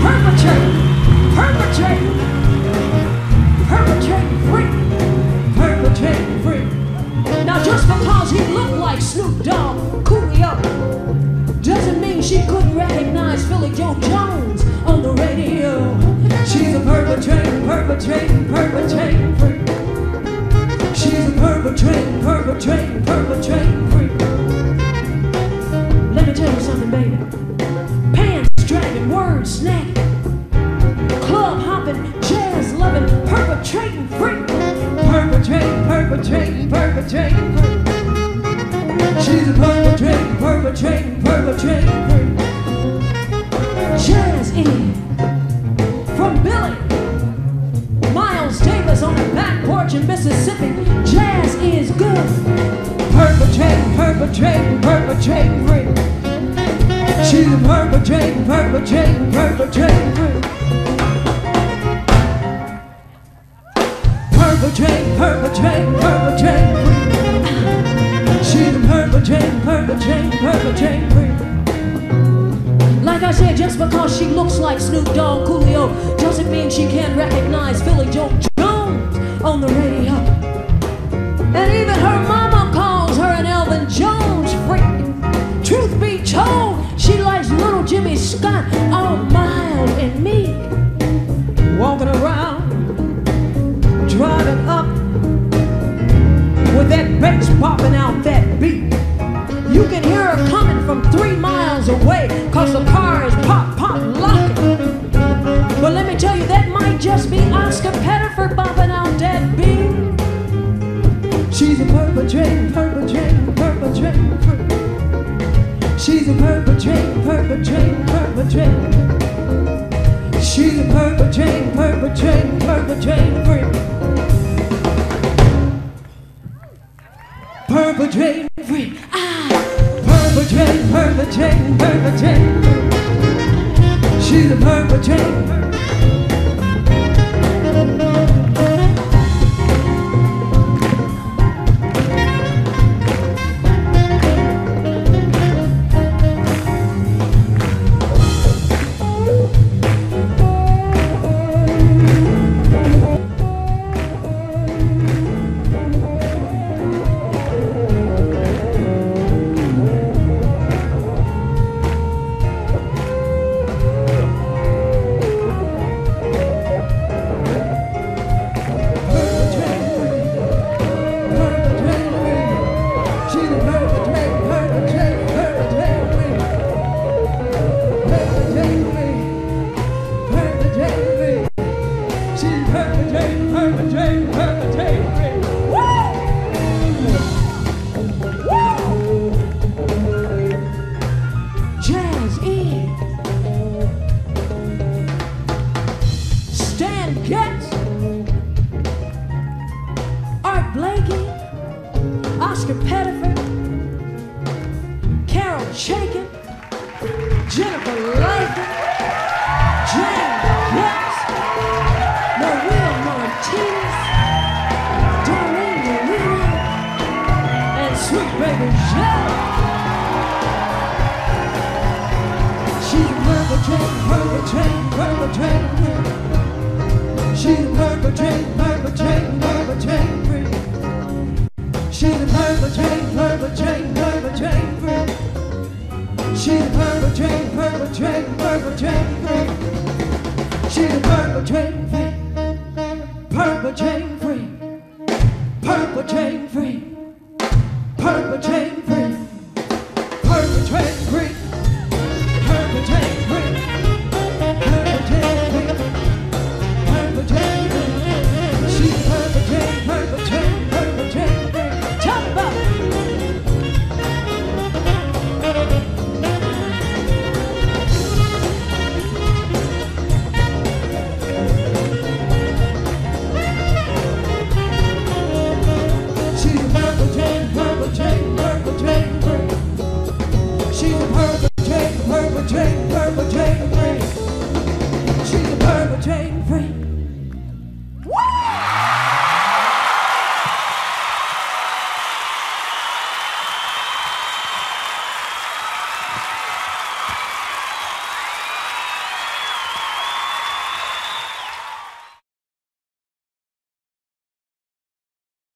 perpetrating, perpetrating, perpetrating free, perpetrating free. Now just because he looked like Snoop Dogg, Coolio, doesn't mean she couldn't recognize Philly Joe Jones on the radio. She's a perpetrating, perpetrating, She's a perpetrating, perpetrating, perpetrating. Jazz in from Billy. Miles Davis on the back porch in Mississippi. Jazz is good. Perpetrating, perpetrating, perpetrating. She's a perpetrating, perpetrating, perpetrating. Perpetrating, perpetrating, perpetrating free. She's a perpetrating, perpetrating, perpetrating free. Like I said, just because she looks like Snoop Dogg Coolio doesn't mean she can't recognize Philly Joe Jones on the radio. And even her mama calls her an Elvin Jones freak. Truth be told, she likes little Jimmy Scott, all mild and meek. Bass popping out that beat. You can hear her coming from three miles away, cause the car is pop, pop, locking. But let me tell you, that might just be Oscar Pettiford bopping out that beat. She's a perpetrating, perpetrating, perpetrating. She's a perpetrating, perpetrating, perpetrating. She's a perpetrating, perpetrating, perpetrating freak. Ah! Perpetrating, perpetrating, perpetrating freak. She's a perpetrating. Oscar Pettiford. Carol Chaikin. Jennifer Leitham. Jane Getz. Maria Martinez. Darlene Moreno. And Sweet Baby Jelly. She's perpetrating, perpetrating, perpetrating. She's perpetrating, perpetrating, purple train free. She's a purple train free. Purple train free. Purple train free. Purple train.